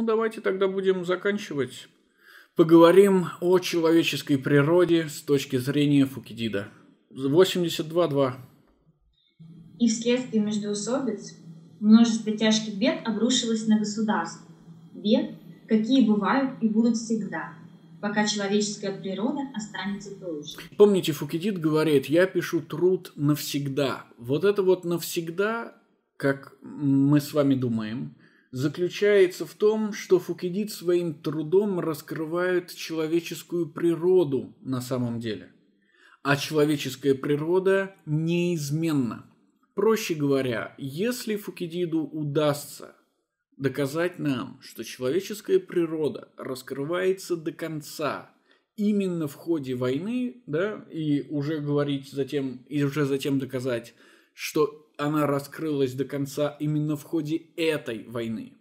Ну, давайте тогда будем заканчивать. Поговорим о человеческой природе с точки зрения Фукидида. 82.2. И вследствие междоусобиц множество тяжких бед обрушилось на государство. Бед, какие бывают и будут всегда, пока человеческая природа останется той же. Помните, Фукидид говорит, я пишу труд навсегда. Вот это вот навсегда, как мы с вами думаем, заключается в том, что Фукидид своим трудом раскрывает человеческую природу на самом деле. А человеческая природа неизменна. Проще говоря, если Фукидиду удастся доказать нам, что человеческая природа раскрывается до конца именно в ходе войны, да, и уже говорить затем, и уже затем доказать, что она раскрылась до конца именно в ходе этой войны,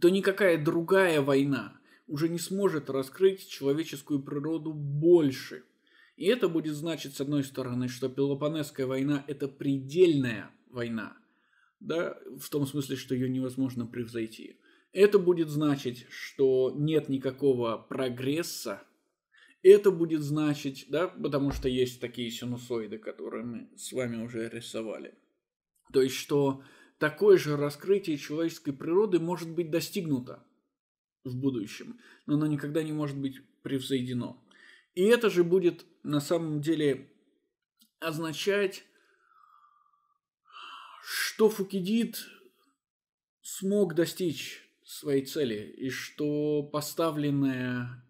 то никакая другая война уже не сможет раскрыть человеческую природу больше. И это будет значить, с одной стороны, что Пелопонесская война – это предельная война, да, в том смысле, что ее невозможно превзойти. Это будет значить, что нет никакого прогресса, это будет значить, да, потому что есть такие синусоиды, которые мы с вами уже рисовали – то есть, что такое же раскрытие человеческой природы может быть достигнуто в будущем, но оно никогда не может быть превзойдено. И это же будет на самом деле означать, что Фукидид смог достичь своей цели, и что поставленная,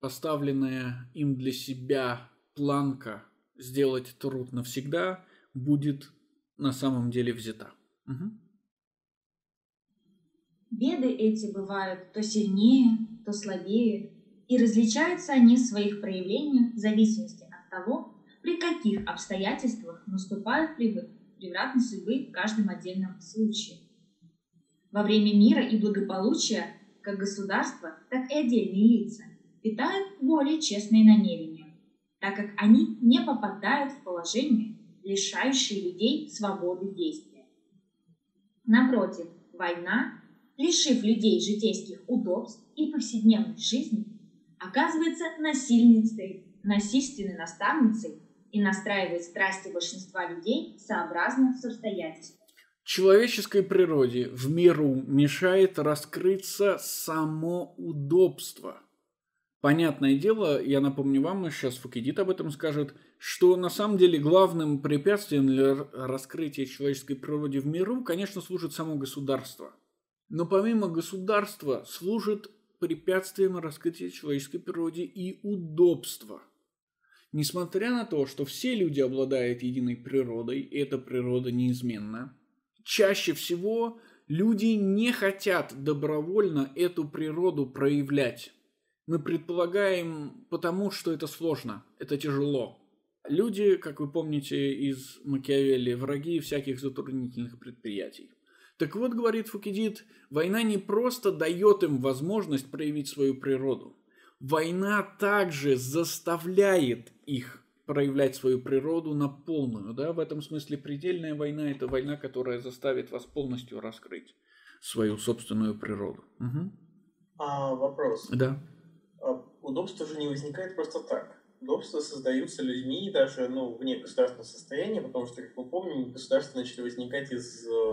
поставленная им для себя планка сделать труд навсегда будет на самом деле взята. Угу. Беды эти бывают то сильнее, то слабее, и различаются они в своих проявлениях в зависимости от того, при каких обстоятельствах наступают превратной судьбы в каждом отдельном случае. Во время мира и благополучия как государство, так и отдельные лица питают более честные намерения, так как они не попадают в положение, лишающие людей свободы действия. Напротив, война, лишив людей житейских удобств и повседневной жизни, оказывается насильницей, насильственной наставницей и настраивает страсти большинства людей сообразно с обстоятельствам. Человеческой природе в миру мешает раскрыться само удобство – Понятное дело, я напомню вам, и сейчас Фукидит об этом скажет, что на самом деле главным препятствием для раскрытия человеческой природы в миру, конечно, служит само государство. Но помимо государства служит препятствием раскрытия человеческой природы и удобства. Несмотря на то, что все люди обладают единой природой, и эта природа неизменна, чаще всего люди не хотят добровольно эту природу проявлять мы предполагаем потому, что это сложно, это тяжело. Люди, как вы помните из Макиавелли, враги всяких затруднительных предприятий. Так вот, говорит Фукидид, война не просто дает им возможность проявить свою природу. Война также заставляет их проявлять свою природу на полную. Да? В этом смысле предельная война – это война, которая заставит вас полностью раскрыть свою собственную природу. Угу. А, вопрос. Да удобство же не возникает просто так. Удобства создаются людьми даже ну, вне государственного состояния, потому что, как мы помним, государства начали возникать из э,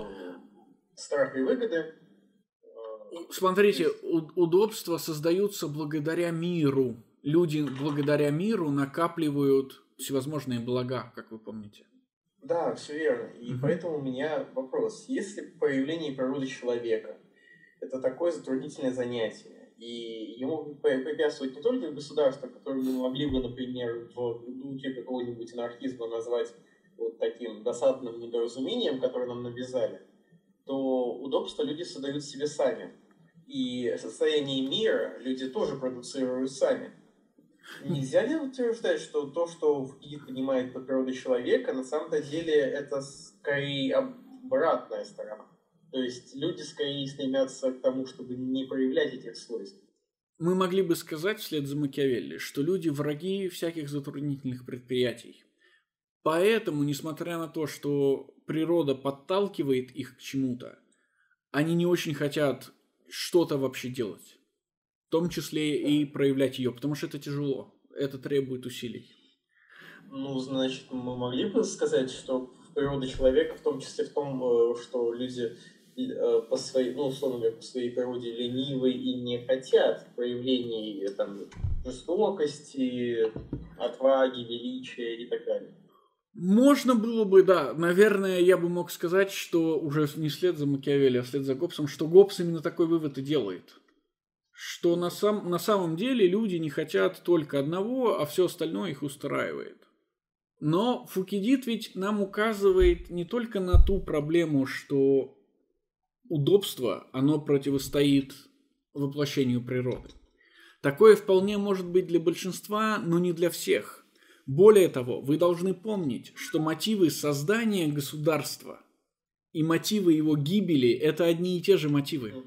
страха и выгоды. Э, Смотрите, удобства создаются благодаря миру. Люди благодаря миру накапливают всевозможные блага, как вы помните. Да, все верно. И угу. поэтому у меня вопрос. Если появление природы человека это такое затруднительное занятие, и ему препятствует не только государство, которое мы могли бы, например, в духе какого-нибудь анархизма назвать вот таким досадным недоразумением, которое нам навязали, то удобства люди создают себе сами. И состояние мира люди тоже продуцируют сами. Нельзя ли утверждать, что то, что Фукидид понимает по природе человека, на самом деле это скорее обратная сторона? То есть люди скорее стремятся к тому, чтобы не проявлять этих свойств. Мы могли бы сказать вслед за Макиавелли, что люди враги всяких затруднительных предприятий. Поэтому, несмотря на то, что природа подталкивает их к чему-то, они не очень хотят что-то вообще делать. В том числе и проявлять ее, потому что это тяжело, это требует усилий. Ну, значит, мы могли бы сказать, что в природе человека, в том числе в том, э, что люди по своей, ну, условно говоря, по своей природе ленивы и не хотят проявлений там, жестокости, отваги, величия и так далее. Можно было бы, да. Наверное, я бы мог сказать, что уже не след за Макиавелли, а след за Гоббсом, что Гоббс именно такой вывод и делает. Что на, сам, на самом деле люди не хотят только одного, а все остальное их устраивает. Но Фукидид ведь нам указывает не только на ту проблему, что удобство, оно противостоит воплощению природы. Такое вполне может быть для большинства, но не для всех. Более того, вы должны помнить, что мотивы создания государства и мотивы его гибели – это одни и те же мотивы.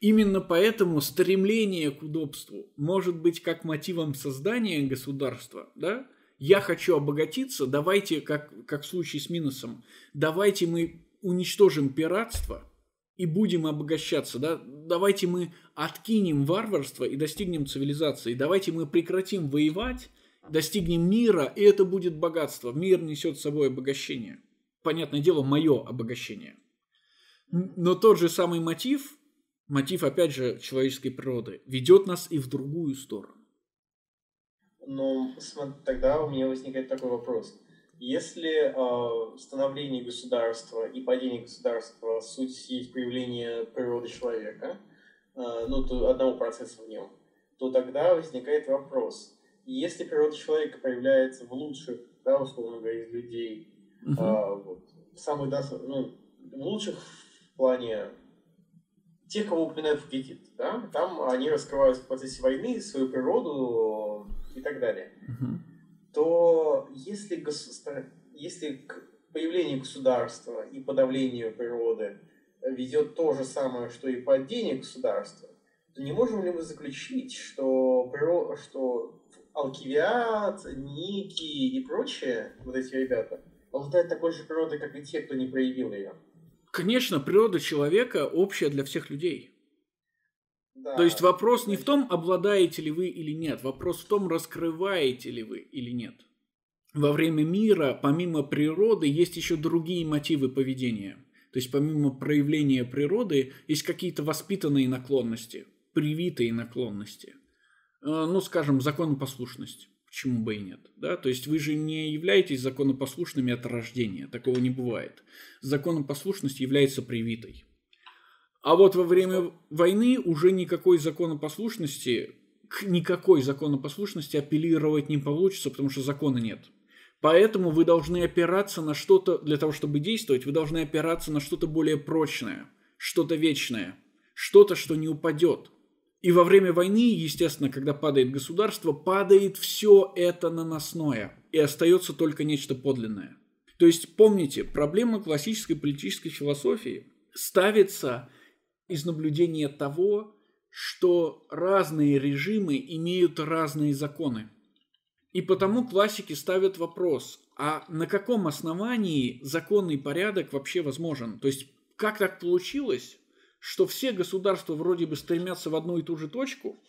Именно поэтому стремление к удобству может быть как мотивом создания государства, да? Я хочу обогатиться, давайте, как, как в случае с Минусом, давайте мы уничтожим пиратство – и будем обогащаться, да, давайте мы откинем варварство и достигнем цивилизации, давайте мы прекратим воевать, достигнем мира, и это будет богатство. Мир несет с собой обогащение. Понятное дело, мое обогащение. Но тот же самый мотив, мотив, опять же, человеческой природы, ведет нас и в другую сторону. Но тогда у меня возникает такой вопрос. Если э, становление государства и падение государства суть есть проявление природы человека, э, ну, то одного процесса в нем, то тогда возникает вопрос. Если природа человека проявляется в лучших, да, условно говоря, из людей, uh э, вот, самых, да, ну, в лучших в плане тех, кого упоминают в Гетит, да, там они раскрывают в процессе войны свою природу и так далее. uh то если, государ... если к появлению государства и подавлению природы ведет то же самое, что и падение государства, то не можем ли мы заключить, что, что Алкивиад, Ники и прочие, вот эти ребята, обладают такой же природой, как и те, кто не проявил ее? Конечно, природа человека общая для всех людей. Да, То есть вопрос не в том, обладаете ли вы или нет, вопрос в том, раскрываете ли вы или нет. Во время мира, помимо природы, есть еще другие мотивы поведения. То есть помимо проявления природы, есть какие-то воспитанные наклонности, привитые наклонности. Э, ну, скажем, законопослушность. Почему бы и нет? Да? То есть вы же не являетесь законопослушными от рождения. Такого не бывает. Законопослушность является привитой. А вот во время войны уже никакой законопослушности, к никакой законопослушности апеллировать не получится, потому что закона нет. Поэтому вы должны опираться на что-то, для того, чтобы действовать, вы должны опираться на что-то более прочное, что-то вечное, что-то, что не упадет. И во время войны, естественно, когда падает государство, падает все это наносное, и остается только нечто подлинное. То есть, помните, проблема классической политической философии ставится из наблюдения того, что разные режимы имеют разные законы. И потому классики ставят вопрос, а на каком основании законный порядок вообще возможен? То есть, как так получилось, что все государства вроде бы стремятся в одну и ту же точку,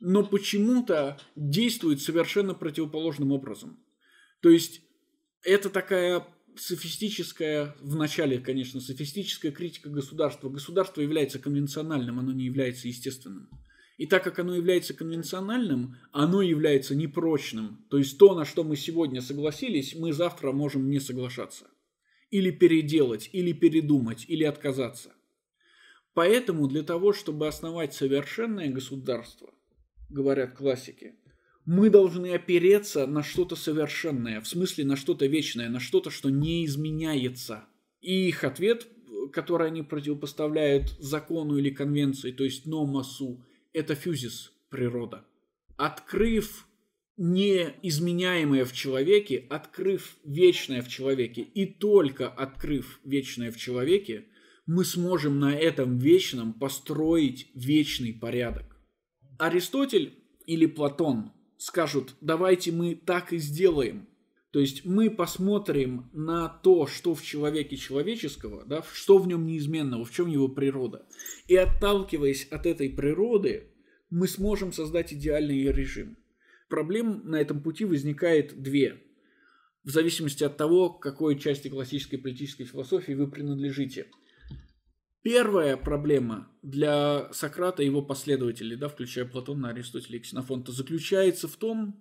но почему-то действуют совершенно противоположным образом? То есть, это такая софистическая, в начале, конечно, софистическая критика государства. Государство является конвенциональным, оно не является естественным. И так как оно является конвенциональным, оно является непрочным. То есть то, на что мы сегодня согласились, мы завтра можем не соглашаться. Или переделать, или передумать, или отказаться. Поэтому для того, чтобы основать совершенное государство, говорят классики, мы должны опереться на что-то совершенное, в смысле на что-то вечное, на что-то, что не изменяется. И их ответ, который они противопоставляют закону или конвенции, то есть номасу, это фюзис, природа. Открыв неизменяемое в человеке, открыв вечное в человеке, и только открыв вечное в человеке, мы сможем на этом вечном построить вечный порядок. Аристотель или Платон скажут, давайте мы так и сделаем. То есть мы посмотрим на то, что в человеке человеческого, да, что в нем неизменного, в чем его природа. И отталкиваясь от этой природы, мы сможем создать идеальный режим. Проблем на этом пути возникает две. В зависимости от того, к какой части классической политической философии вы принадлежите. Первая проблема для Сократа и его последователей, да, включая Платона, Аристотеля и Ксенофонта, заключается в том,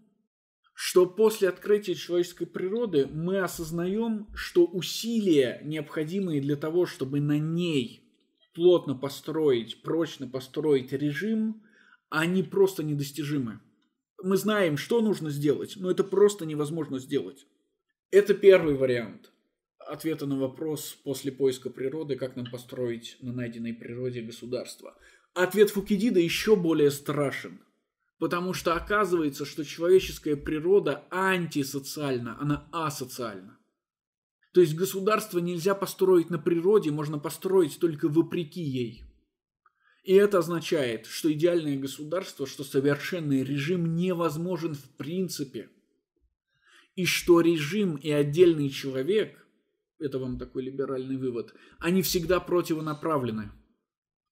что после открытия человеческой природы мы осознаем, что усилия, необходимые для того, чтобы на ней плотно построить, прочно построить режим, они просто недостижимы. Мы знаем, что нужно сделать, но это просто невозможно сделать. Это первый вариант ответа на вопрос после поиска природы, как нам построить на найденной природе государство. Ответ Фукидида еще более страшен – Потому что оказывается, что человеческая природа антисоциальна, она асоциальна. То есть государство нельзя построить на природе, можно построить только вопреки ей. И это означает, что идеальное государство, что совершенный режим невозможен в принципе. И что режим и отдельный человек, это вам такой либеральный вывод, они всегда противонаправлены.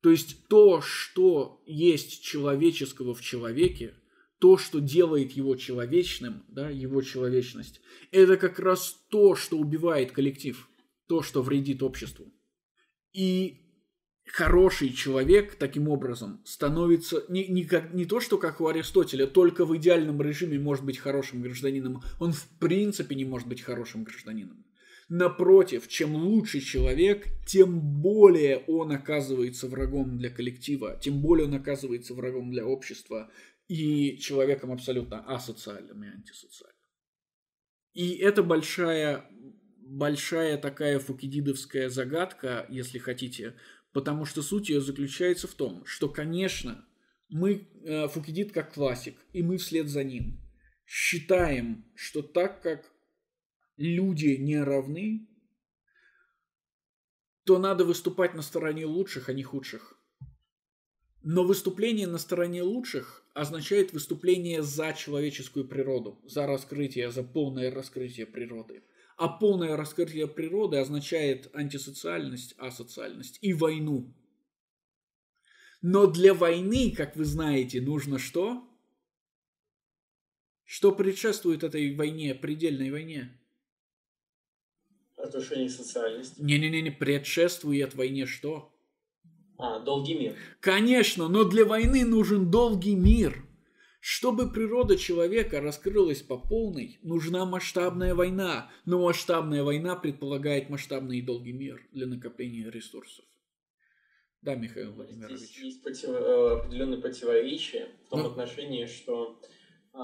То есть то, что есть человеческого в человеке, то, что делает его человечным, да, его человечность, это как раз то, что убивает коллектив, то, что вредит обществу. И хороший человек таким образом становится не, не, как, не то, что как у Аристотеля, только в идеальном режиме может быть хорошим гражданином, он в принципе не может быть хорошим гражданином. Напротив, чем лучше человек, тем более он оказывается врагом для коллектива, тем более он оказывается врагом для общества и человеком абсолютно асоциальным и антисоциальным. И это большая, большая такая фукидидовская загадка, если хотите, потому что суть ее заключается в том, что, конечно, мы, э, Фукидид как классик, и мы вслед за ним считаем, что так как люди не равны, то надо выступать на стороне лучших, а не худших. Но выступление на стороне лучших означает выступление за человеческую природу, за раскрытие, за полное раскрытие природы. А полное раскрытие природы означает антисоциальность, асоциальность и войну. Но для войны, как вы знаете, нужно что? Что предшествует этой войне, предельной войне? Разрушение социальности. Не-не-не, предшествует войне что? А, долгий мир. Конечно, но для войны нужен долгий мир. Чтобы природа человека раскрылась по полной, нужна масштабная война. Но масштабная война предполагает масштабный и долгий мир для накопления ресурсов. Да, Михаил Владимирович. Здесь есть против, э, определенные противоречия в том ну... отношении, что э,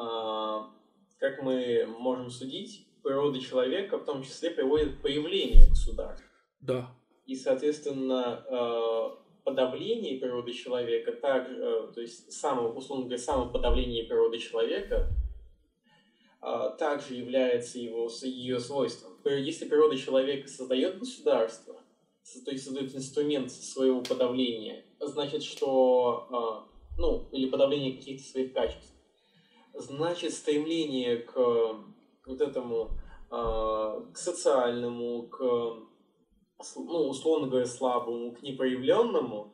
как мы можем судить, природы человека в том числе приводит к появлению государств. Да. И, соответственно, э, подавление природы человека, также, э, то есть само, условно говоря, самоподавление природы человека э, также является его, ее свойством. Если природа человека создает государство, то есть создает инструмент своего подавления, значит, что, ну, или подавление каких-то своих качеств, значит, стремление к вот этому э, к социальному, к, ну, условно говоря, слабому, к непроявленному,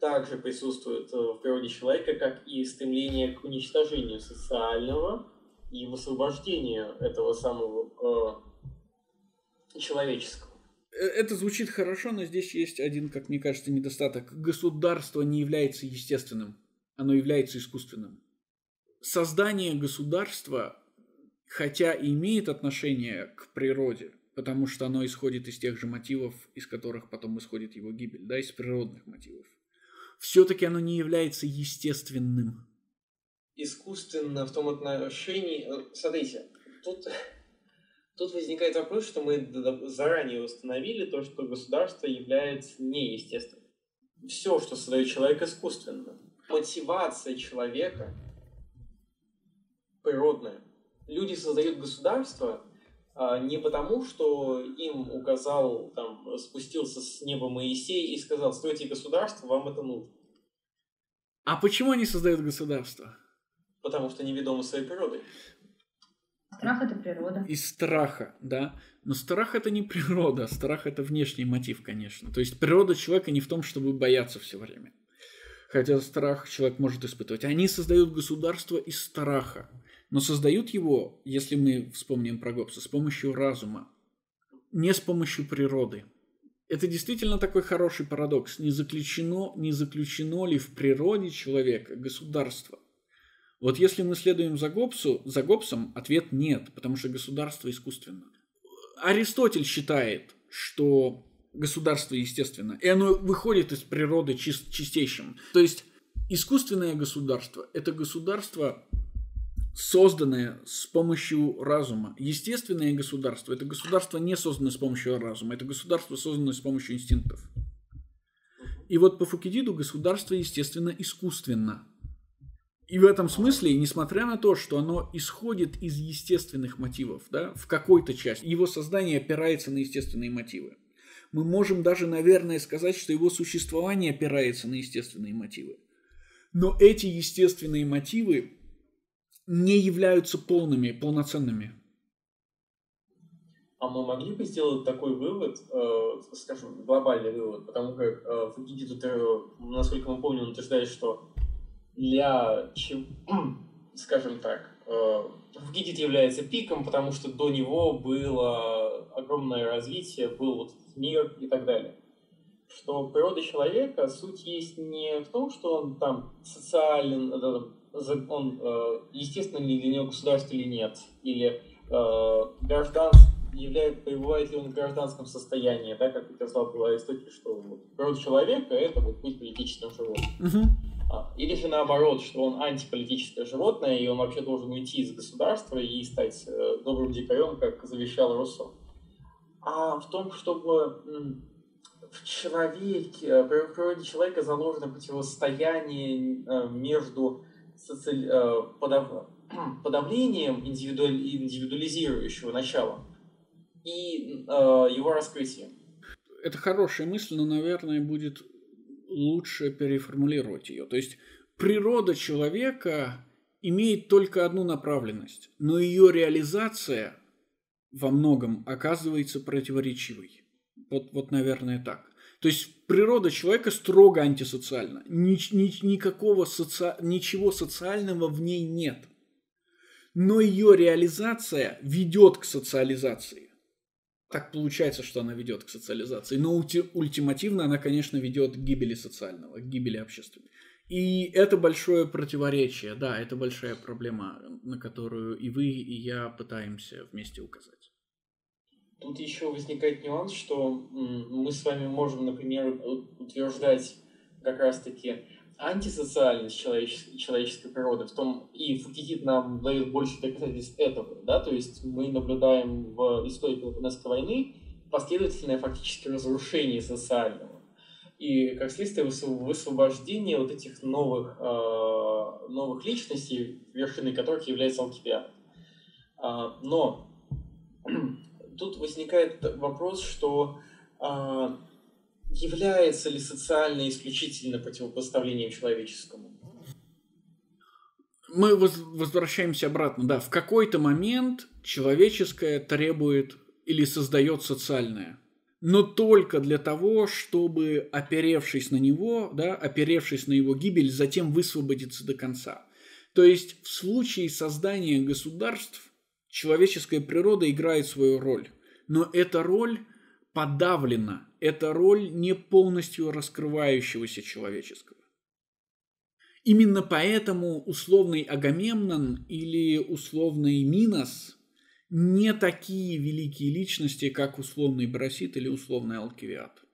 также присутствует э, в природе человека, как и стремление к уничтожению социального и высвобождению этого самого э, человеческого. Э, это звучит хорошо, но здесь есть один, как мне кажется, недостаток. Государство не является естественным, оно является искусственным. Создание государства хотя имеет отношение к природе, потому что оно исходит из тех же мотивов, из которых потом исходит его гибель, да, из природных мотивов. Все-таки оно не является естественным. Искусственно в том отношении... Э, смотрите, тут, тут возникает вопрос, что мы заранее установили то, что государство является неестественным. Все, что создает человек, искусственно. Мотивация человека природная люди создают государство а, не потому, что им указал, там, спустился с неба Моисей и сказал, стойте государство, вам это нужно. А почему они создают государство? Потому что неведомы своей природой. Страх это природа. Из страха, да. Но страх это не природа, страх это внешний мотив, конечно. То есть природа человека не в том, чтобы бояться все время. Хотя страх человек может испытывать. Они создают государство из страха. Но создают его, если мы вспомним про Гоббса, с помощью разума, не с помощью природы. Это действительно такой хороший парадокс. Не заключено, не заключено ли в природе человека государство? Вот если мы следуем за, Гоббсу, за Гоббсом, ответ нет, потому что государство искусственно. Аристотель считает, что государство естественно, и оно выходит из природы чист, чистейшим. То есть искусственное государство – это государство, созданное с помощью разума. Естественное государство – это государство, не созданное с помощью разума, это государство, созданное с помощью инстинктов. И вот по Фукидиду государство, естественно, искусственно. И в этом смысле, несмотря на то, что оно исходит из естественных мотивов, да, в какой-то части, его создание опирается на естественные мотивы. Мы можем даже, наверное, сказать, что его существование опирается на естественные мотивы. Но эти естественные мотивы не являются полными, полноценными. А мы могли бы сделать такой вывод, э, скажем, глобальный вывод, потому как э, Фукиди тут, э, насколько мы помним, утверждает, что для, скажем так, э, Фукидид является пиком, потому что до него было огромное развитие, был вот мир и так далее. Что природа человека, суть есть не в том, что он там социален, э, он э, естественно ли для него государство или нет, или граждан, является, пребывает ли он в гражданском состоянии, да, как сказал Аристотель, что вот, природа человека это вот быть политическим животным. Uh-huh. А, или же наоборот, что он антиполитическое животное, и он вообще должен уйти из государства и стать э, добрым дикарем, как завещал Руссо. А в том, чтобы в человеке, э, в природе человека заложено противостояние э, между подав... подавлением индивидуализирующего начала и его раскрытием. Это хорошая мысль, но, наверное, будет лучше переформулировать ее. То есть природа человека имеет только одну направленность, но ее реализация во многом оказывается противоречивой. Вот, вот наверное, так. То есть природа человека строго антисоциальна. Ни, ни, никакого соци... Ничего социального в ней нет. Но ее реализация ведет к социализации так получается, что она ведет к социализации. Но ульти- ультимативно она, конечно, ведет к гибели социального, к гибели общественной. И это большое противоречие, да, это большая проблема, на которую и вы, и я пытаемся вместе указать. Тут еще возникает нюанс, что мы с вами можем, например, утверждать как раз-таки антисоциальность человеческой, человеческой природы в том, и Фукидид нам дает больше доказательств этого, да, то есть мы наблюдаем в истории Пелопонесской войны последовательное фактически разрушение социального. И как следствие высвобождение вот этих новых, э, новых личностей, вершиной которых является Алкибиад. Э, но тут возникает вопрос, что э, является ли социально исключительно противопоставлением человеческому? Мы возвращаемся обратно, да, в какой-то момент человеческое требует или создает социальное, но только для того, чтобы, оперевшись на него, да, оперевшись на его гибель, затем высвободиться до конца. То есть в случае создания государств человеческая природа играет свою роль, но эта роль подавлена, это роль не полностью раскрывающегося человеческого. Именно поэтому условный Агамемнон или условный Минос не такие великие личности, как условный Брасит или условный Алкивиад.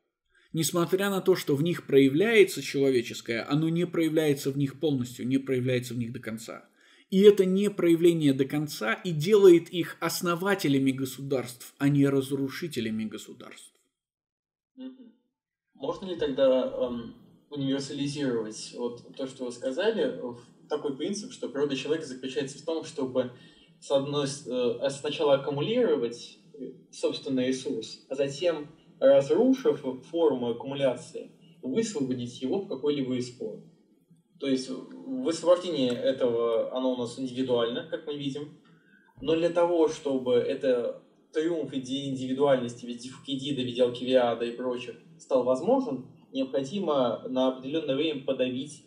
Несмотря на то, что в них проявляется человеческое, оно не проявляется в них полностью, не проявляется в них до конца. И это не проявление до конца и делает их основателями государств, а не разрушителями государств. Можно ли тогда эм, универсализировать вот то, что вы сказали, в такой принцип, что природа человека заключается в том, чтобы с одной, э, сначала аккумулировать собственный ресурс, а затем, разрушив форму аккумуляции, высвободить его в какой-либо исход. То есть высвобождение этого, оно у нас индивидуально, как мы видим, Но для того, чтобы это триумф идеи индивидуальности в виде Фукидида, в виде Алкивиада и прочих стал возможен, необходимо на определенное время подавить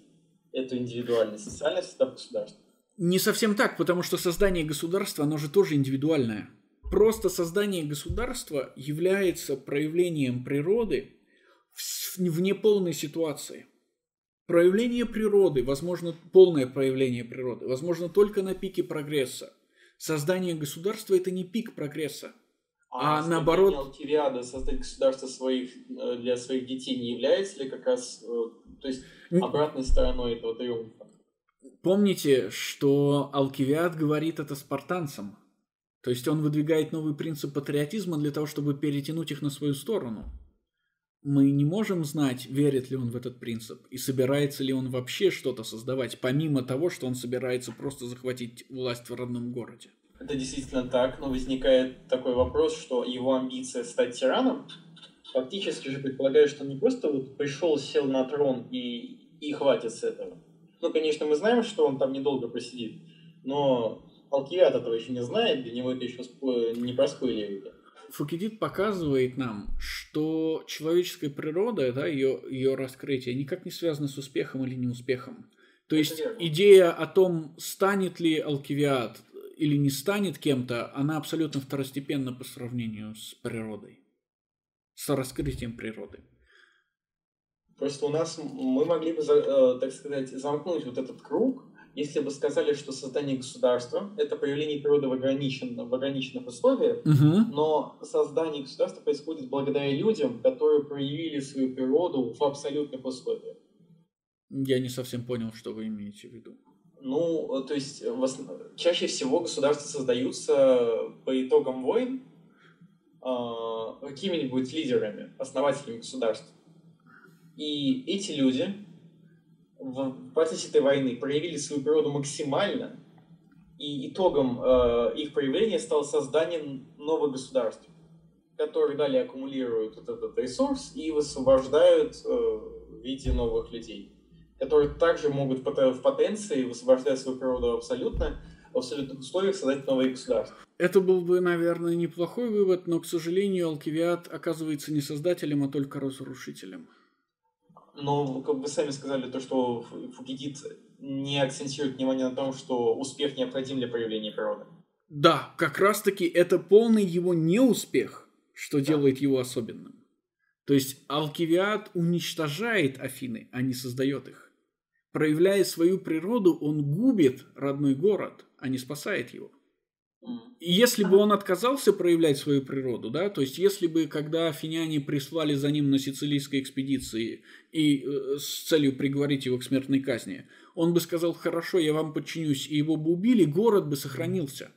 эту индивидуальность, социальный состав государства. Не совсем так, потому что создание государства, оно же тоже индивидуальное. Просто создание государства является проявлением природы в неполной ситуации. Проявление природы, возможно, полное проявление природы, возможно только на пике прогресса. Создание государства – это не пик прогресса, а, а наоборот... Алтивиада создать государство своих, э, для своих детей не является ли как раз э, то есть, обратной стороной этого триумфа? Помните, что Алкивиад говорит это спартанцам. То есть он выдвигает новый принцип патриотизма для того, чтобы перетянуть их на свою сторону. Мы не можем знать, верит ли он в этот принцип и собирается ли он вообще что-то создавать, помимо того, что он собирается просто захватить власть в родном городе. Это действительно так, но возникает такой вопрос, что его амбиция стать тираном фактически же предполагает, что он не просто вот пришел, сел на трон и, и хватит с этого. Ну, конечно, мы знаем, что он там недолго просидит, но Алкивиад этого еще не знает, для него это еще не просквыливает. Фукидид показывает нам, что человеческая природа, да, ее, ее раскрытие никак не связано с успехом или неуспехом. То есть идея о том, станет ли Алкивиад или не станет кем-то, она абсолютно второстепенна по сравнению с природой, с раскрытием природы. Просто у нас мы могли бы, э, так сказать, замкнуть вот этот круг, если бы сказали, что создание государства – это проявление природы в, ограниченном, в ограниченных условиях, угу. но создание государства происходит благодаря людям, которые проявили свою природу в абсолютных условиях. Я не совсем понял, что вы имеете в виду. Ну, то есть, чаще всего государства создаются по итогам войн э, какими-нибудь лидерами, основателями государств. И эти люди в процессе этой войны проявили свою природу максимально, и итогом э, их проявления стало создание новых государств, которые далее аккумулируют вот этот ресурс и высвобождают э, в виде новых людей, которые также могут в потенции, высвобождая свою природу абсолютно, в абсолютных условиях создать новые государства. Это был бы, наверное, неплохой вывод, но, к сожалению, Алкивиад оказывается не создателем, а только разрушителем. Но, как вы сами сказали, то, что Фукидид не акцентирует внимание на том, что успех необходим для проявления природы. Да, как раз-таки это полный его неуспех, что да. делает его особенным. То есть Алкивиад уничтожает Афины, а не создает их. Проявляя свою природу, он губит родной город, а не спасает его. И если бы он отказался проявлять свою природу, да, то есть если бы, когда афиняне прислали за ним на сицилийской экспедиции и э, с целью приговорить его к смертной казни, он бы сказал, хорошо, я вам подчинюсь, и его бы убили, город бы сохранился.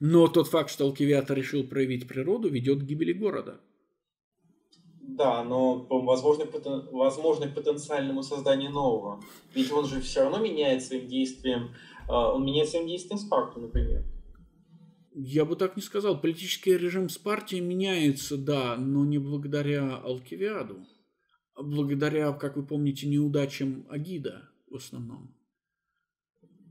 Но тот факт, что Алкивиата решил проявить природу, ведет к гибели города. Да, но возможно, потен... возможно к потенциальному созданию нового. Ведь он же все равно меняет своим действием а, меняет своим действием Спарту, например. Я бы так не сказал. Политический режим Спарти меняется, да, но не благодаря Алкивиаду, а благодаря, как вы помните, неудачам Агида в основном.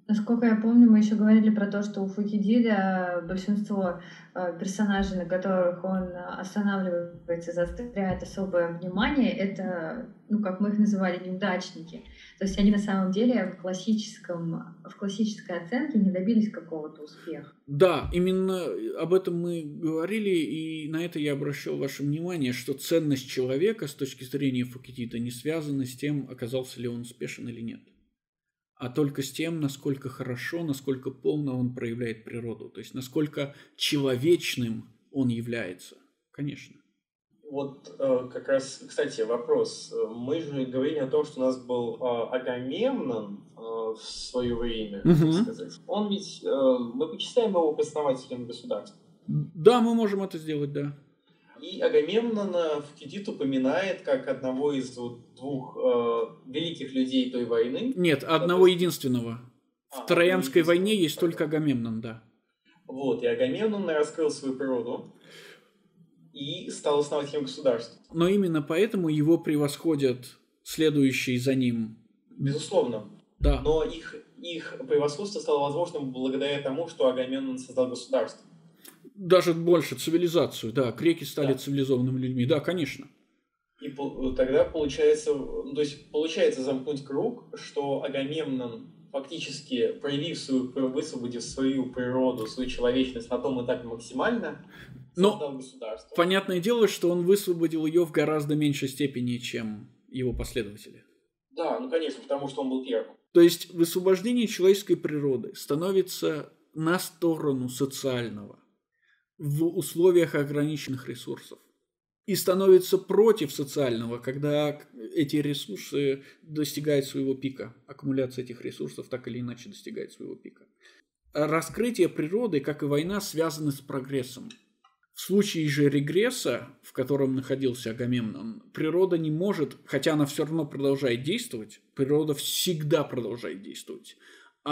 Насколько я помню, мы еще говорили про то, что у Фукидида большинство э, персонажей, на которых он останавливается, заостряет особое внимание, это, ну, как мы их называли, неудачники. То есть они на самом деле в, классическом, в классической оценке не добились какого-то успеха. Да, именно об этом мы говорили, и на это я обращал ваше внимание, что ценность человека с точки зрения Фукидида не связана с тем, оказался ли он успешен или нет а только с тем, насколько хорошо, насколько полно он проявляет природу, то есть насколько человечным он является, конечно. Вот э, как раз, кстати, вопрос. Мы же говорили о том, что у нас был э, Агамемнон э, в свое время, угу. так сказать. Он ведь, мы почитаем его основателем государства. Да, мы можем это сделать, да. И Агамемнона Фукидид упоминает как одного из двух э, великих людей той войны. Нет, одного единственного. В а, Троянской войне есть только Агамемнон, да. Вот, и Агамемнон раскрыл свою природу и стал основателем государства. Но именно поэтому его превосходят следующие за ним. Безусловно. Да. Но их, их превосходство стало возможным благодаря тому, что Агамемнон создал государство. Даже больше цивилизацию, да. Греки стали Да. цивилизованными людьми, да, конечно. И пол- тогда получается, ну, то есть получается замкнуть круг, что Агамемнон фактически проявив свою, высвободив свою природу, свою человечность на том этапе максимально, Но-. Понятное дело, что он высвободил ее в гораздо меньшей степени, чем его последователи. Да, ну конечно, потому что он был первым. То есть высвобождение человеческой природы становится на сторону социального в условиях ограниченных ресурсов и становится против социального, когда эти ресурсы достигают своего пика. Аккумуляция этих ресурсов так или иначе достигает своего пика. А Раскрытие природы, как и война, связаны с прогрессом. В случае же регресса, в котором находился Агамемнон, природа не может, хотя она все равно продолжает действовать, природа всегда продолжает действовать,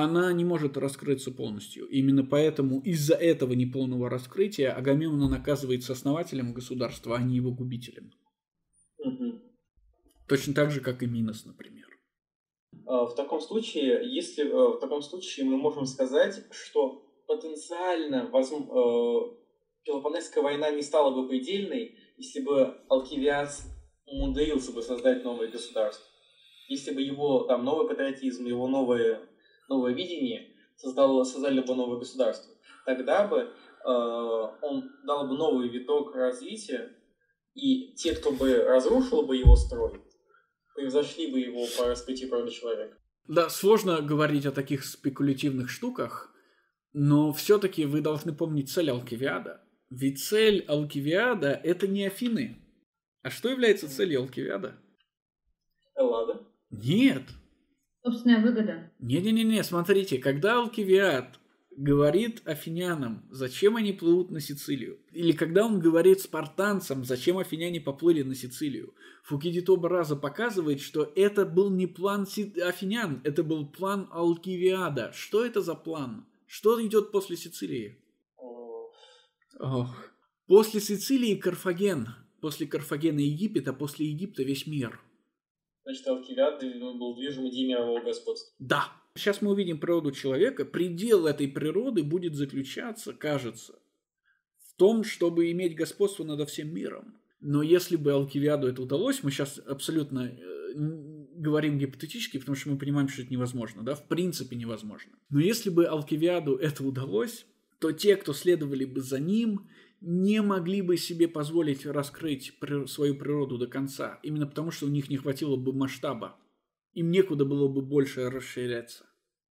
она не может раскрыться полностью. Именно поэтому из-за этого неполного раскрытия Агамемнон оказывается основателем государства, а не его губителем. Мгм. Точно так же, как и Минос, например. А, В таком случае, если э, в таком случае мы можем сказать, что потенциально возм- э, Пелопонесская война не стала бы предельной, если бы Алкивиад умудрился бы создать новое государство. Если бы его там новый патриотизм, его новое, новое видение создало, создали бы новое государство, тогда бы э, он дал бы новый виток развития, и те, кто бы разрушил бы его строй, превзошли бы его по раскрытию природы человека. Да, сложно говорить о таких спекулятивных штуках, но все-таки вы должны помнить цель Алкивиада. Ведь цель Алкивиада – это не Афины. А что является целью Алкивиада? Эллада. Нет. Собственная выгода. Не-не-не, смотрите, когда Алкивиад говорит афинянам, зачем они плывут на Сицилию, или когда он говорит спартанцам, зачем афиняне поплыли на Сицилию, Фукидид оба раза показывает, что это был не план Си- афинян, это был план Алкивиада. Что это за план? Что идет после Сицилии? Ох. После Сицилии Карфаген, после Карфагена Египет, а после Египта весь мир. Значит, Алкивиад был движим идеей мирового господства. Да. Сейчас мы увидим природу человека. Предел этой природы будет заключаться, кажется, в том, чтобы иметь господство над всем миром. Но если бы Алкивиаду это удалось, мы сейчас абсолютно э, говорим гипотетически, потому что мы понимаем, что это невозможно, да, в принципе невозможно. Но если бы Алкивиаду это удалось, то те, кто следовали бы за ним, не могли бы себе позволить раскрыть свою природу до конца, именно потому что у них не хватило бы масштаба. Им некуда было бы больше расширяться.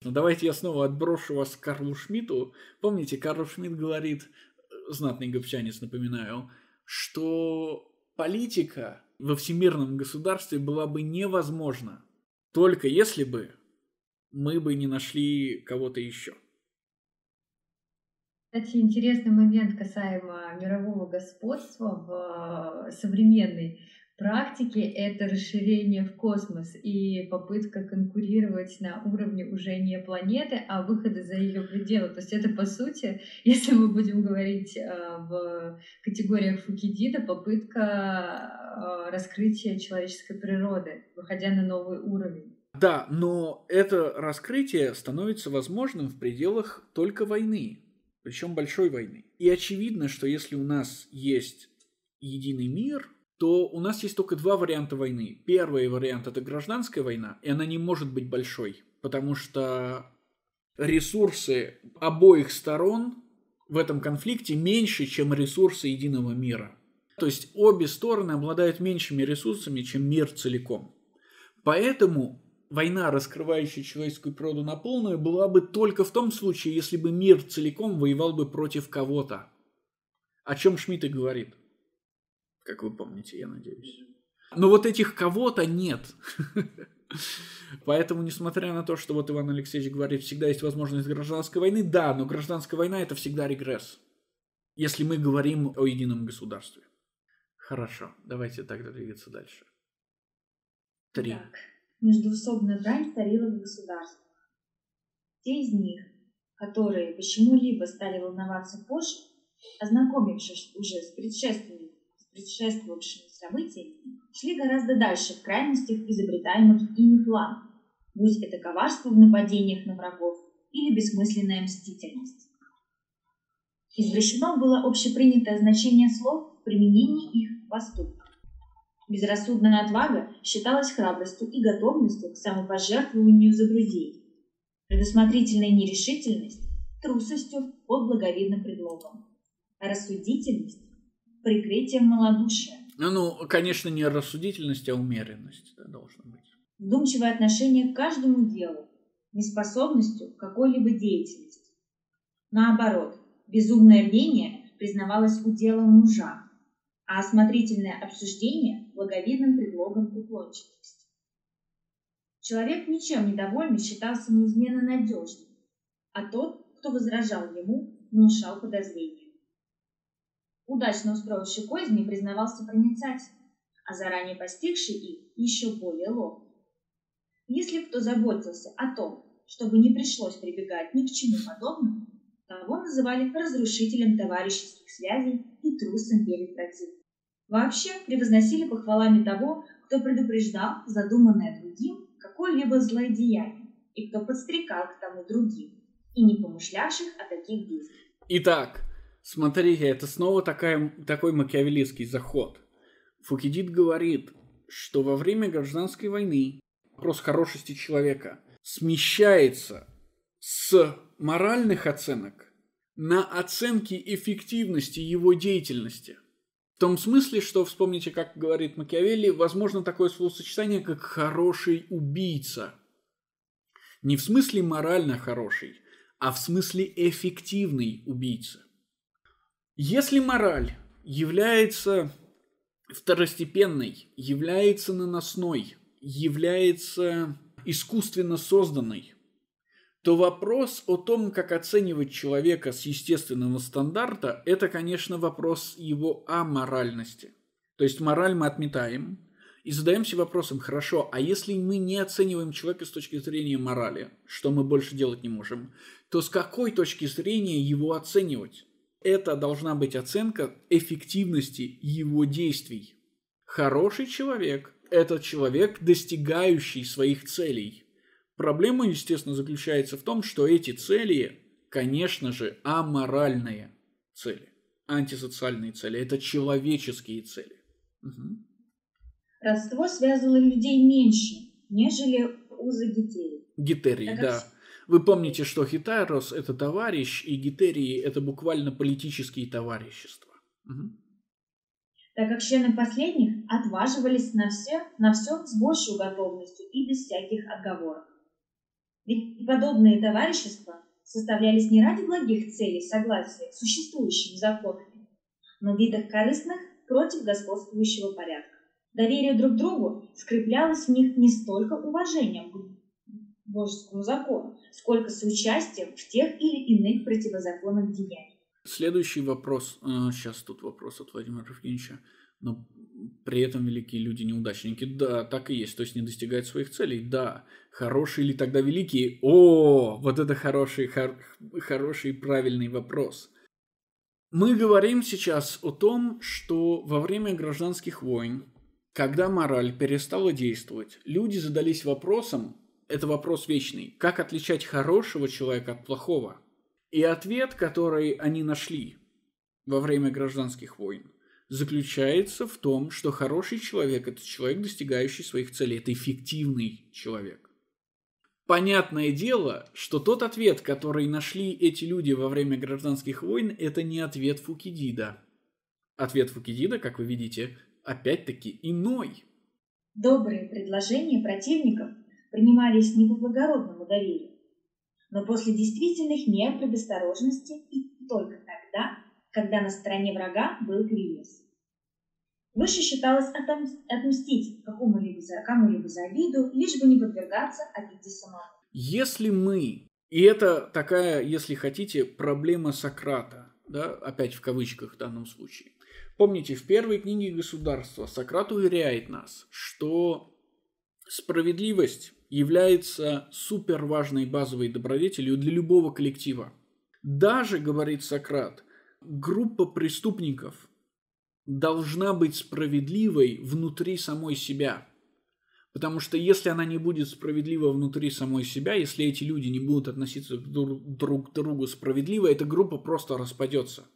Но давайте я снова отброшу вас к Карлу Шмидту. Помните, Карл Шмидт говорит, э, знатный гопчанец, напоминаю, что политика во всемирном государстве была бы невозможна, только если бы мы бы не нашли кого-то еще. Кстати, интересный момент касаемо мирового господства в э, современной практике – это расширение в космос и попытка конкурировать на уровне уже не планеты, а выхода за ее пределы. То есть это, по сути, если мы будем говорить э, в категориях Фукидида, попытка э, раскрытия человеческой природы, выходя на новый уровень. Да, но это раскрытие становится возможным в пределах только войны, причем большой войны. И очевидно, что если у нас есть единый мир, то у нас есть только два варианта войны. Первый вариант это гражданская война, и она не может быть большой, потому что ресурсы обоих сторон в этом конфликте меньше, чем ресурсы единого мира. То есть обе стороны обладают меньшими ресурсами, чем мир целиком. Поэтому война, раскрывающая человеческую природу на полную, была бы только в том случае, если бы мир целиком воевал бы против кого-то. О чем Шмидт и говорит. Как вы помните, я надеюсь. Но вот этих кого-то нет. Поэтому, несмотря на то, что вот Иван Алексеевич говорит, всегда есть возможность гражданской войны, да, но гражданская война это всегда регресс. Если мы говорим о едином государстве. Хорошо, давайте тогда двигаться дальше. Три. Так, междуусобная брань царила в государствах. Те из них, которые почему-либо стали волноваться позже, ознакомившись уже с, предшественниками, с предшествовавшими событиями, шли гораздо дальше в крайностях изобретаемых ими планов будь это коварство в нападениях на врагов или бессмысленная мстительность. Извращено было общепринятое значение слов в применении их в поступках. Безрассудная отвага считалась храбростью и готовностью к самопожертвованию за друзей. Предусмотрительная нерешительность – трусостью под благовидным предлогом. А рассудительность – прикрытием малодушия. Ну, ну, конечно, не рассудительность, а умеренность да, должна быть. Вдумчивое отношение к каждому делу, неспособностью к какой-либо деятельности. Наоборот, безумное рвение признавалось уделом мужа, а осмотрительное обсуждение – благовидным предлогом уклончивости. Человек ничем недовольный считался неизменно надежным, а тот, кто возражал ему, внушал подозрения. Удачно устроивший козни признавался проницательным, а заранее постигший их еще более ловким. Если кто заботился о том, чтобы не пришлось прибегать ни к чему подобному, того называли разрушителем товарищеских связей и трусом перед противником. Вообще превозносили похвалами того, кто предупреждал задуманное другим какое-либо злодеяние, и кто подстрекал к тому другим, и не помышлявших о таких действиях. Итак, смотрите, это снова такая, такой макиавеллистский заход. Фукидид говорит, что во время гражданской войны вопрос хорошести человека смещается с моральных оценок на оценки эффективности его деятельности. В том смысле, что, вспомните, как говорит Макиавелли, возможно такое словосочетание, как «хороший убийца». Не в смысле морально хороший, а в смысле эффективный убийца. Если мораль является второстепенной, является наносной, является искусственно созданной, то вопрос о том, как оценивать человека с естественного стандарта, это, конечно, вопрос его аморальности. То есть мораль мы отметаем и задаемся вопросом, хорошо, а если мы не оцениваем человека с точки зрения морали, что мы больше делать не можем, то с какой точки зрения его оценивать? Это должна быть оценка эффективности его действий. Хороший человек этот человек, достигающий своих целей. Проблема, естественно, заключается в том, что эти цели, конечно же, аморальные цели, антисоциальные цели, это человеческие цели. Угу. Родство связывало людей меньше, нежели узы гетерии. Гетерии, да. Вы помните, что хитарос – это товарищ, и гетерии – это буквально политические товарищества. Угу так как члены последних отваживались на все, на все с большей готовностью и без всяких отговорок. Ведь подобные товарищества составлялись не ради благих целей согласия с существующими законами, но в видах корыстных против господствующего порядка. Доверие друг другу скреплялось в них не столько уважением к божескому закону, сколько соучастием в тех или иных противозаконных деяниях. Следующий вопрос. Сейчас а, тут вопрос от Владимира Евгеньевича. Но при этом великие люди неудачники. Да, так и есть. То есть не достигают своих целей. Да. Хорошие ли тогда великие? О, вот это хороший, хор, хороший правильный вопрос. Мы говорим сейчас о том, что во время гражданских войн, когда мораль перестала действовать, люди задались вопросом, это вопрос вечный, как отличать хорошего человека от плохого – и ответ, который они нашли во время гражданских войн, заключается в том, что хороший человек – это человек, достигающий своих целей, это эффективный человек. Понятное дело, что тот ответ, который нашли эти люди во время гражданских войн, это не ответ Фукидида. Ответ Фукидида, как вы видите, опять-таки иной. Добрые предложения противников принимались не по благородному доверию, но после действительных мер предосторожности и только тогда, когда на стороне врага был кризис. Выше считалось отмстить какому-либо кому-либо за обиду, лишь бы не подвергаться обиде самому. Если мы, и это такая, если хотите, проблема Сократа, да, опять в кавычках в данном случае. Помните, в первой книге государства Сократ уверяет нас, что справедливость является супер важной базовой добродетелью для любого коллектива. Даже, говорит Сократ, группа преступников должна быть справедливой внутри самой себя. Потому что если она не будет справедлива внутри самой себя, если эти люди не будут относиться друг, к другу справедливо, эта группа просто распадется.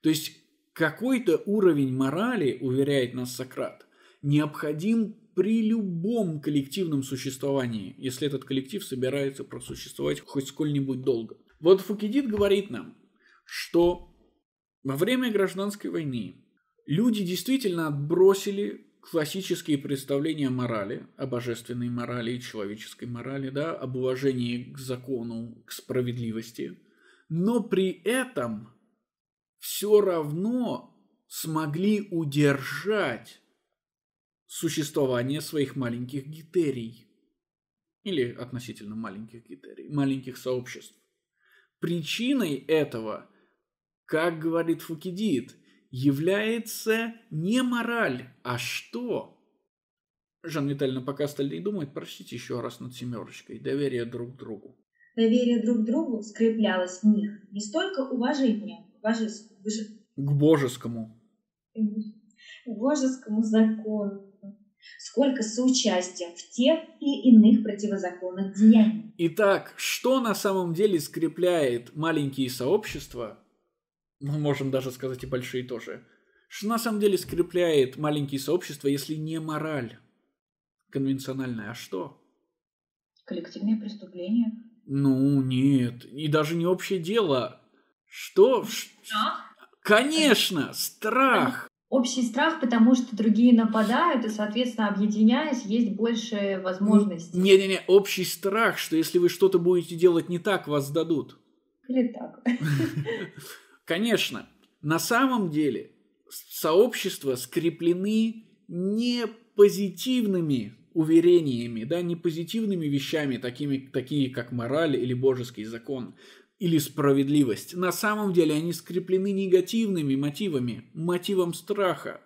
То есть какой-то уровень морали, уверяет нас Сократ, необходим при любом коллективном существовании, если этот коллектив собирается просуществовать хоть сколь-нибудь долго. Вот Фукидид говорит нам, что во время гражданской войны люди действительно отбросили классические представления морали, о божественной морали и человеческой морали, да, об уважении к закону, к справедливости, но при этом все равно смогли удержать существование своих маленьких гитерий или относительно маленьких гитерий, маленьких сообществ. Причиной этого, как говорит Фукидид, является не мораль, а что? Жанна Витальевна, пока остальные думают, прочтите еще раз над семерочкой. Доверие друг другу. Доверие друг другу скреплялось в них не столько уважение к, божес... к божескому. К божескому закону, сколько соучастия в тех или иных противозаконных деяниях. Итак, что на самом деле скрепляет маленькие сообщества мы можем даже сказать и большие тоже, что на самом деле скрепляет маленькие сообщества, если не мораль конвенциональная, а что? Коллективные преступления. Ну, нет. И даже не общее дело. Что? Страх? Конечно, страх. Общий страх, потому что другие нападают, и, соответственно, объединяясь, есть больше возможностей. Не-не-не, общий страх, что если вы что-то будете делать не так, вас сдадут. Или так. Конечно, на самом деле сообщества скреплены не позитивными уверениями, да, не позитивными вещами, такими, такие как мораль или божеский закон, или справедливость. На самом деле они скреплены негативными мотивами, мотивом страха.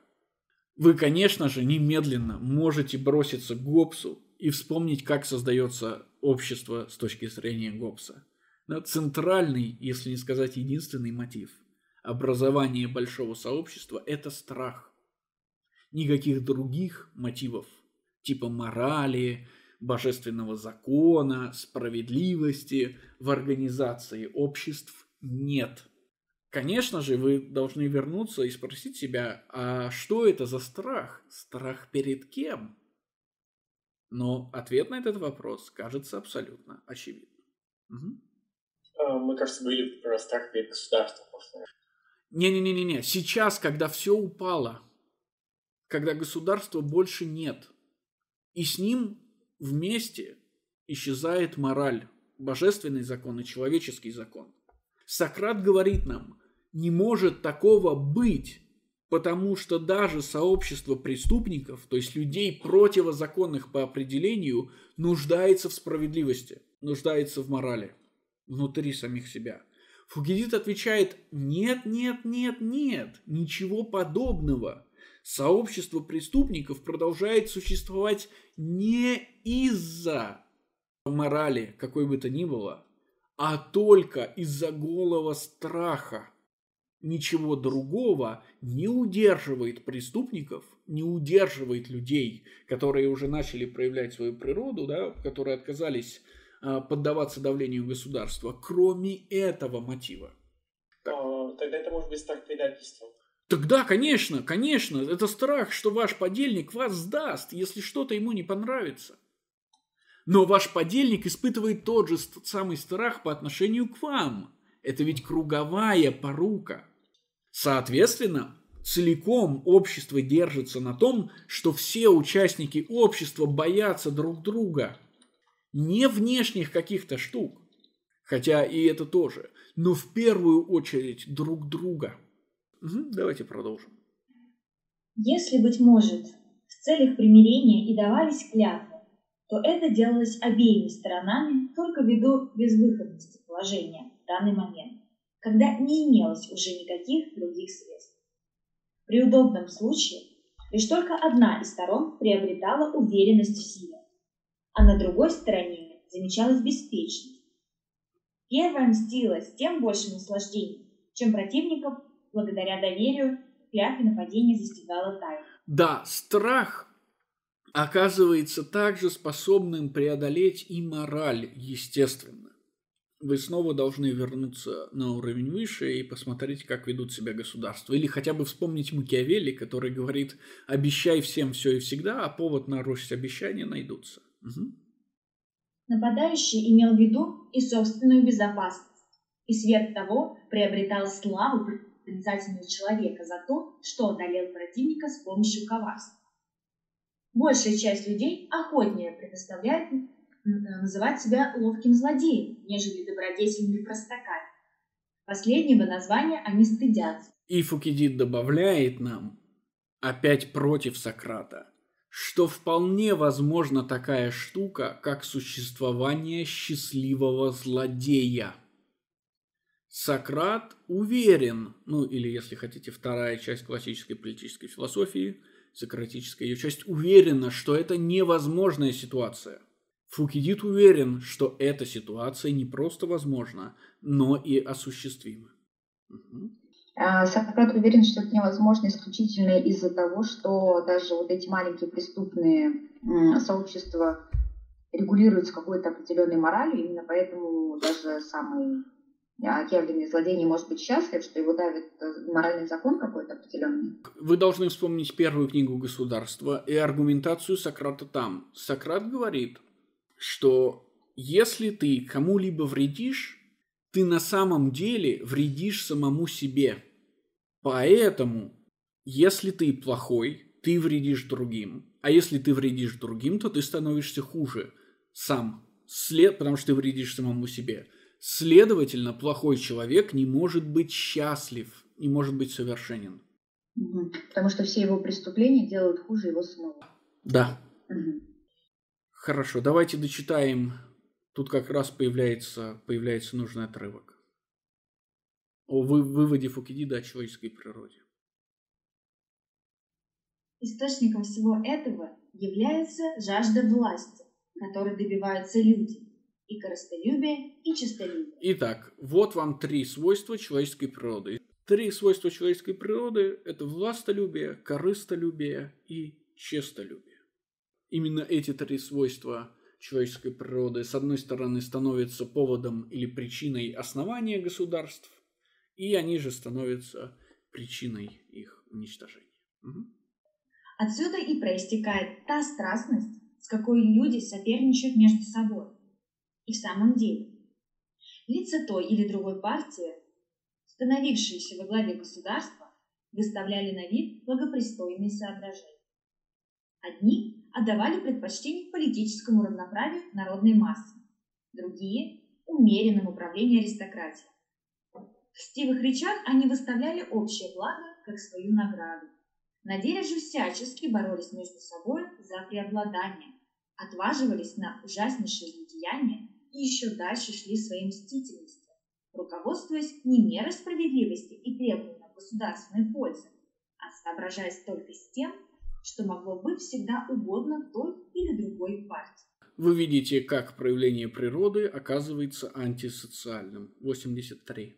Вы, конечно же, немедленно можете броситься к Гоббсу и вспомнить, как создается общество с точки зрения Гоббса. Центральный, если не сказать единственный мотив образования большого сообщества – это страх. Никаких других мотивов, типа морали, божественного закона, справедливости в организации обществ нет. Конечно же, вы должны вернуться и спросить себя, а что это за страх? Страх перед кем? Но ответ на этот вопрос кажется абсолютно очевидным. Угу. А, мы, кажется, говорили про страх перед государством. Не-не-не-не, сейчас, когда все упало, когда государства больше нет, и с ним вместе исчезает мораль, божественный закон и человеческий закон. Сократ говорит нам, не может такого быть, потому что даже сообщество преступников, то есть людей противозаконных по определению, нуждается в справедливости, нуждается в морали внутри самих себя. Фугедит отвечает «нет, нет, нет, нет, ничего подобного». Сообщество преступников продолжает существовать не из-за морали, какой бы то ни было, а только из-за голого страха. Ничего другого не удерживает преступников, не удерживает людей, которые уже начали проявлять свою природу, да, которые отказались поддаваться давлению государства, кроме этого мотива. А, тогда это может быть страх предательства. Тогда, конечно, конечно, это страх, что ваш подельник вас сдаст, если что-то ему не понравится. Но ваш подельник испытывает тот же самый страх по отношению к вам. Это ведь круговая порука. Соответственно, целиком общество держится на том, что все участники общества боятся друг друга – не внешних каких-то штук, хотя и это тоже, но в первую очередь друг друга. Угу, давайте продолжим. Если, быть может, в целях примирения и давались клятвы, то это делалось обеими сторонами только ввиду безвыходности положения в данный момент, когда не имелось уже никаких других средств. При удобном случае лишь только одна из сторон приобретала уверенность в себе, а на другой стороне замечалась беспечность. Первая мстила тем большим наслаждением, чем противников благодаря доверию клятве нападения застигала тайна. Да, страх оказывается также способным преодолеть и мораль, естественно. Вы снова должны вернуться на уровень выше и посмотреть, как ведут себя государства. Или хотя бы вспомнить Макиавелли, который говорит «обещай всем все и всегда, а повод нарушить обещания найдутся». Угу. Нападающий имел в виду и собственную безопасность, и сверх того приобретал славу проницательного человека за то, что одолел противника с помощью коварства. Большая часть людей охотнее предоставляет называть себя ловким злодеем, нежели добродетельными простаками. Последнего названия они стыдятся. И Фукидид добавляет нам, опять против Сократа, что вполне возможна такая штука, как существование счастливого злодея. Сократ уверен, ну или если хотите вторая часть классической политической философии, сократическая ее часть, уверена, что это невозможная ситуация. Фукидид уверен, что эта ситуация не просто возможна, но и осуществима. Угу. Сократ уверен, что это невозможно исключительно из-за того, что даже вот эти маленькие преступные сообщества регулируются какой-то определенной моралью, именно поэтому даже самый отъявленный злодей не может быть счастлив, что его давит э, моральный закон какой-то определенный. Вы должны вспомнить первую книгу государства и аргументацию Сократа там. Сократ говорит, что если ты кому-либо вредишь, ты на самом деле вредишь самому себе. Поэтому, если ты плохой, ты вредишь другим. А если ты вредишь другим, то ты становишься хуже сам, след, потому что ты вредишь самому себе. Следовательно, плохой человек не может быть счастлив, не может быть совершенен. Угу. Потому что все его преступления делают хуже его самого. Да. Угу. Хорошо, давайте дочитаем. Тут как раз появляется, появляется нужный отрывок о выводе Фукидида о человеческой природе. Источником всего этого является жажда власти, которой добиваются люди, и корыстолюбие, и честолюбие. Итак, вот вам три свойства человеческой природы. Три свойства человеческой природы – это властолюбие, корыстолюбие и честолюбие. Именно эти три свойства человеческой природы, с одной стороны, становятся поводом или причиной основания государств, и они же становятся причиной их уничтожения. Угу. Отсюда и проистекает та страстность, с какой люди соперничают между собой. И в самом деле, лица той или другой партии, становившиеся во главе государства, выставляли на вид благопристойные соображения. Одни отдавали предпочтение политическому равноправию народной массы, другие – умеренному управлению аристократии. В стивых речах они выставляли общее благо как свою награду. На деле же всячески боролись между собой за преобладание, отваживались на ужаснейшие злодеяния и еще дальше шли своей мстительностью, руководствуясь не мерой справедливости и требованием государственной пользы, а соображаясь только с тем, что могло быть всегда угодно той или другой партии. Вы видите, как проявление природы оказывается антисоциальным. 83.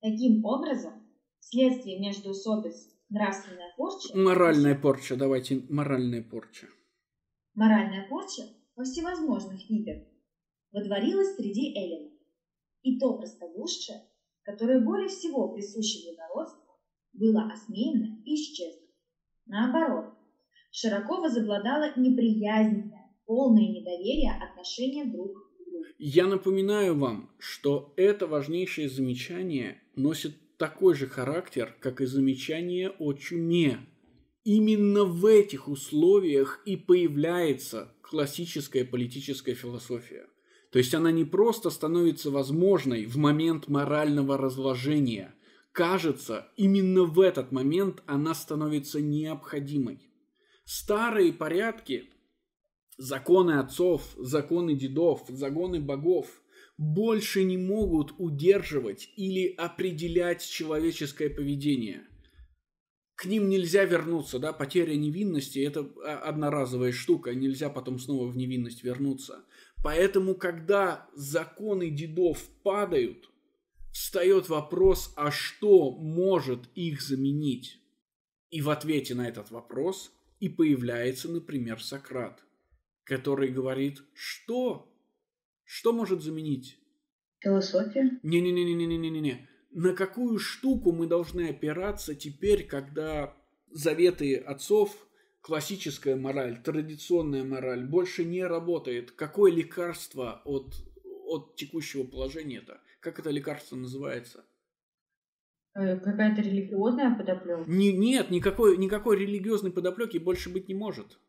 Таким образом, следствие междоусобиц нравственная порча... Моральная порча, давайте, моральная порча. Моральная порча во всевозможных видах водворилась среди эллинов. И то простодушие, которое более всего присуще благородству, было осмеяно и исчезло. Наоборот, широко возобладало неприязненное, полное недоверие отношения друг к другу. Я напоминаю вам, что это важнейшее замечание носит такой же характер, как и замечание о чуме. Именно в этих условиях и появляется классическая политическая философия. То есть она не просто становится возможной в момент морального разложения. Кажется, именно в этот момент она становится необходимой. Старые порядки, законы отцов, законы дедов, законы богов – больше не могут удерживать или определять человеческое поведение. К ним нельзя вернуться, да, потеря невинности – это одноразовая штука, нельзя потом снова в невинность вернуться. Поэтому, когда законы дедов падают, встает вопрос, а что может их заменить? И в ответе на этот вопрос И появляется, например, Сократ, который говорит, что? Что может заменить? Философия? Не-не-не-не-не-не-не. На какую штуку мы должны опираться теперь, когда заветы отцов, классическая мораль, традиционная мораль больше не работает? Какое лекарство от, от текущего положения-то? Как это лекарство называется? Э, какая-то религиозная подоплека? Не, нет, никакой, никакой религиозной подоплеки больше быть не может.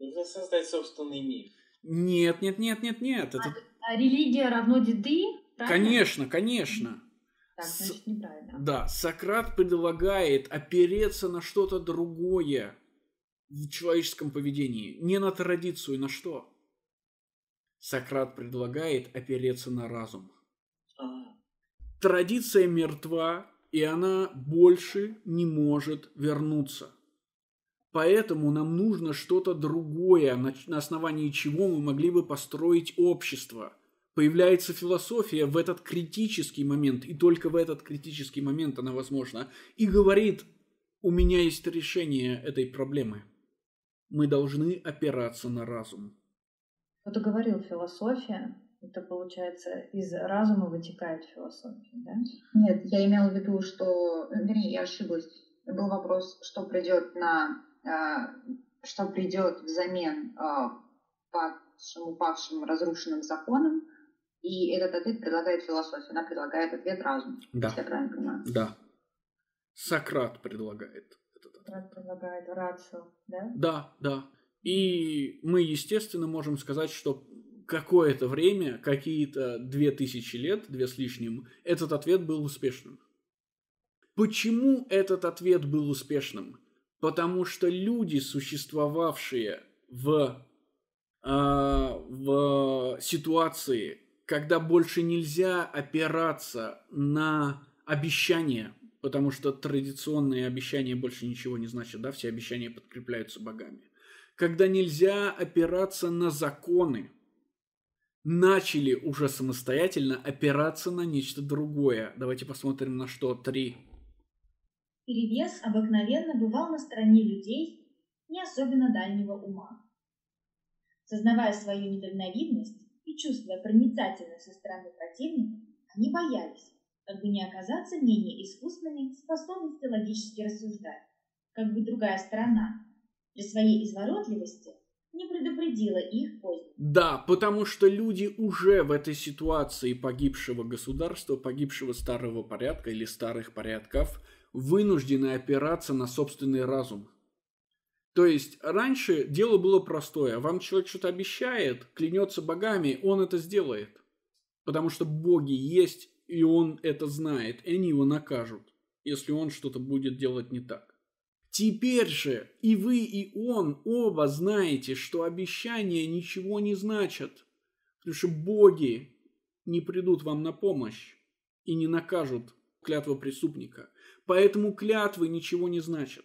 Нужно создать собственный миф. Нет, нет, нет, нет, нет. Это... А религия равно деды? Правильно? Конечно, конечно. Так, значит, неправильно. Да, Сократ предлагает опереться на что-то другое в человеческом поведении. Не на традицию, на что? Сократ предлагает опереться на разум. А, Традиция мертва, и она больше не может вернуться. Поэтому нам нужно что-то другое, на, основании чего мы могли бы построить общество. Появляется философия в этот критический момент, и только в этот критический момент она возможна, и говорит, у меня есть решение этой проблемы. Мы должны опираться на разум. Кто-то говорил философия, это получается из разума вытекает философия, да? Нет, я имела в виду, что... Вернее, я ошиблась. Был вопрос, что придет на... а, что придет взамен а, падшим, упавшим, разрушенным законам. И этот ответ предлагает философия. Она предлагает ответ разум. Да. Если я правильно понимаю. Да. Сократ предлагает этот ответ. Сократ предлагает рацию, да? Да, да. И мы, естественно, можем сказать, что какое-то время, какие-то две тысячи лет, две с лишним, этот ответ был успешным. Почему этот ответ был успешным? Потому что люди, существовавшие в, а, в ситуации, когда больше нельзя опираться на обещания, потому что традиционные обещания больше ничего не значат, да, все обещания подкрепляются богами. Когда нельзя опираться на законы, начали уже самостоятельно опираться на нечто другое. Давайте посмотрим на что. Три. Перевес обыкновенно бывал на стороне людей не особенно дальнего ума. Сознавая свою недальновидность и чувствуя проницательность со стороны противника, они боялись, как бы не оказаться менее искусными в способности логически рассуждать, как бы другая сторона при своей изворотливости не предупредила их поздно. Да, потому что люди уже в этой ситуации погибшего государства, погибшего старого порядка или старых порядков, вынуждены опираться на собственный разум. То есть раньше дело было простое. Вам человек что-то обещает, клянется богами, он это сделает. Потому что боги есть, и он это знает, и они его накажут, если он что-то будет делать не так. Теперь же и вы, и он оба знаете, что обещания ничего не значат, потому что боги не придут вам на помощь и не накажут клятва преступника. Поэтому клятвы ничего не значат.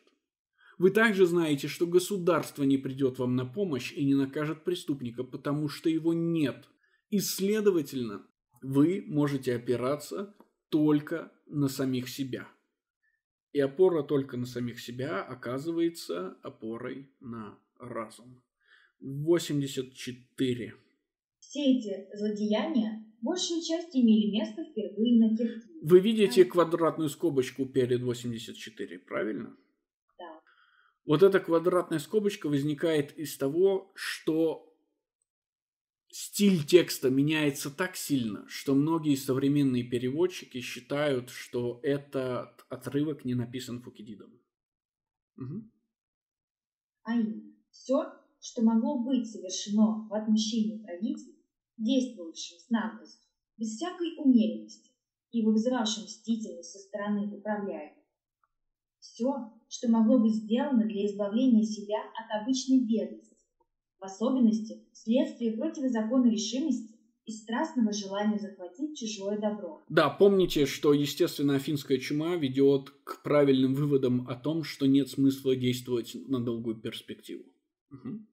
Вы также знаете, что государство не придет вам на помощь и не накажет преступника, потому что его нет. И, следовательно, вы можете опираться только на самих себя. И опора только на самих себя оказывается опорой на разум. 84. Все эти злодеяния большей частью имели место впервые на Киргизии. Вы видите квадратную скобочку перед 84, правильно? Да. Вот эта квадратная скобочка возникает из того, что стиль текста меняется так сильно, что многие современные переводчики считают, что этот отрывок не написан Фукидидом. Мгм. А именно, все, что могло быть совершено в отмщении правителю, действовавшим с наглостью, без всякой умеренности и вызывавшим мстительность со стороны управляемых. Все, что могло быть сделано для избавления себя от обычной бедности, в особенности вследствие противозаконной решимости и страстного желания захватить чужое добро. Да, помните, что, естественно, афинская чума ведет к правильным выводам о том, что нет смысла действовать на долгую перспективу. Мгм.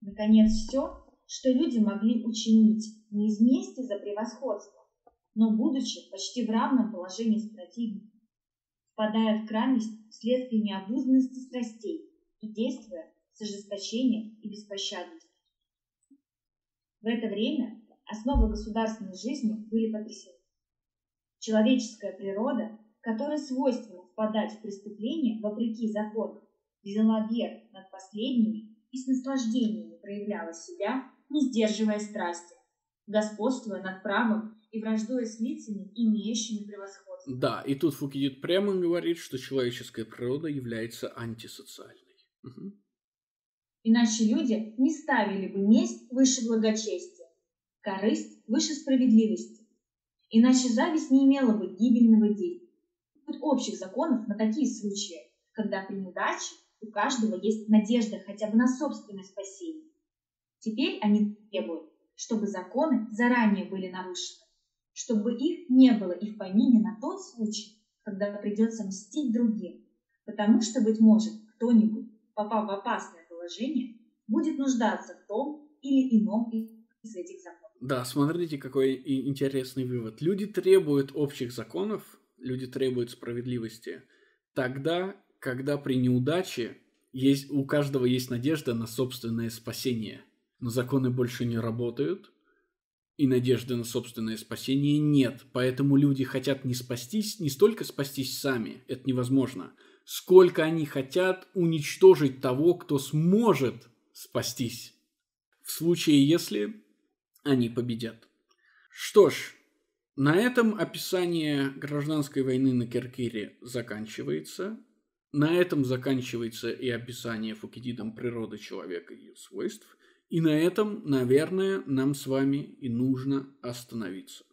Наконец, все, что люди могли учинить не из мести за превосходство, но будучи почти в равном положении с противником, впадая в крайность вследствие необузданности страстей и действуя с ожесточением и беспощадностью. В это время основы государственной жизни были потрясены. Человеческая природа, которой свойственно впадать в преступление вопреки законам, взяла верх над последними и с наслаждениями проявляла себя, не сдерживая страсти, господствуя над правом и враждуя с лицами, имеющими превосходство. Да, и тут Фукидид прямо говорит, что человеческая природа является антисоциальной. Угу. Иначе люди не ставили бы месть выше благочестия, корысть выше справедливости. Иначе зависть не имела бы гибельного действия. Общих законов на такие случаи, когда при неудаче у каждого есть надежда хотя бы на собственное спасение. Теперь они требуют, чтобы законы заранее были нарушены, чтобы их не было и в помине на тот случай, когда придется мстить другим, потому что, быть может, кто-нибудь, попав в опасное положение, будет нуждаться в том или ином из этих законов. Да, смотрите, какой интересный вывод. Люди требуют общих законов, люди требуют справедливости тогда, когда при неудаче есть, у каждого есть надежда на собственное спасение. Но законы больше не работают, и надежды на собственное спасение нет. Поэтому люди хотят не спастись, не столько спастись сами, это невозможно, сколько они хотят уничтожить того, кто сможет спастись. В случае, если они победят. Что ж, на этом описание гражданской войны на Киркире заканчивается. На этом заканчивается и описание Фукидидом природы человека и ее свойств. И на этом, наверное, нам с вами и нужно остановиться.